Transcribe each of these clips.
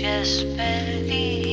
Just believe.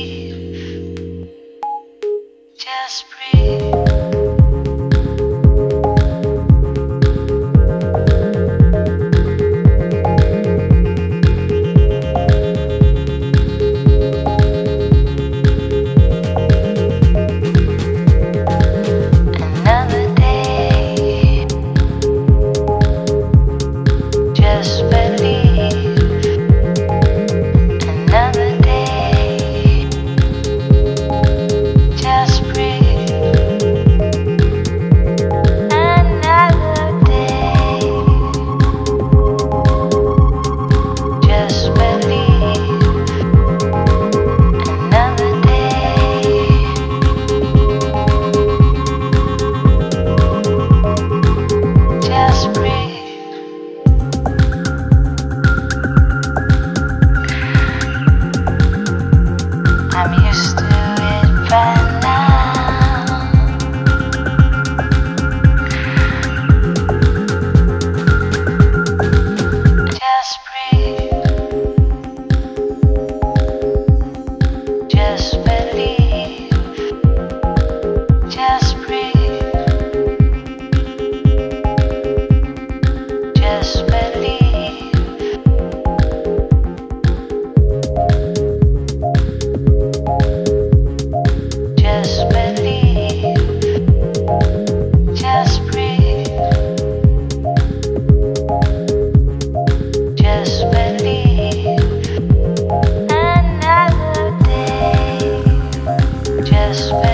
Yes.